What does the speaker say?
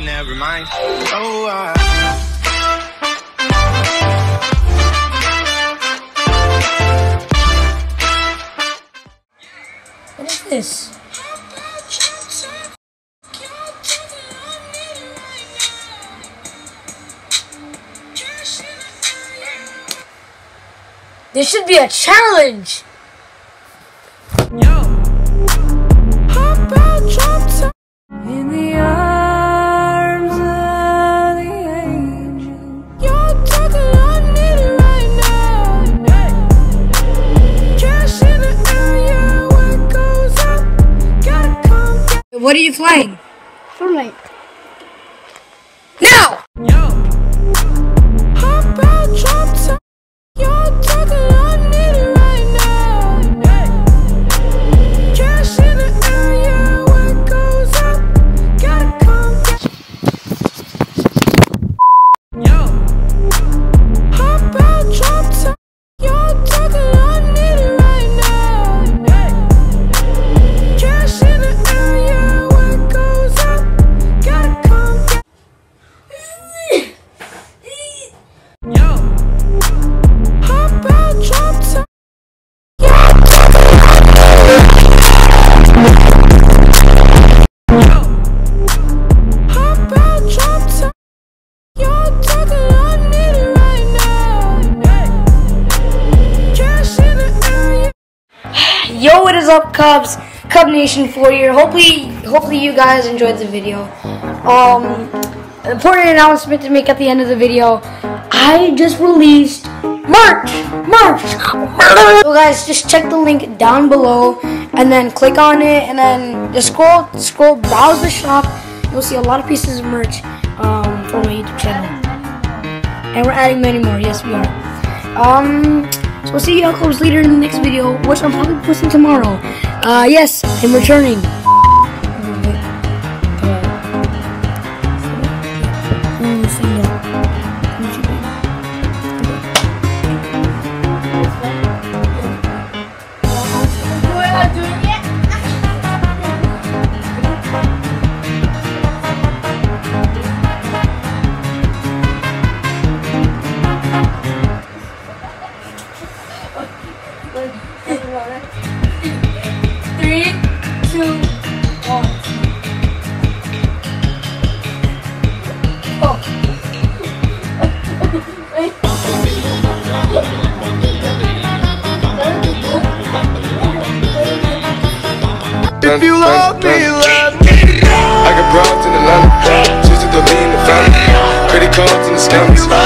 but never mind. Oh, I. What is this? There should be a challenge. In What are you playing? Fortnite. Now! Hop up, Cubs? Cub Nation for you. Hopefully, hopefully you guys enjoyed the video. Um, important announcement to make at the end of the video. I just released merch, merch. So guys, just check the link down below, and then click on it, and then just scroll, scroll, browse the shop. You'll see a lot of pieces of merch um, for my YouTube channel, and we're adding many more. Yes, we are. Um, so we'll see you all close later in the next video, which I'm probably posting tomorrow. Uh, yes, I'm returning. Three, two, one. Oh. If you love me, let me. I got broads in Atlanta. Just to throw me in the family. Credit cards in the scammers.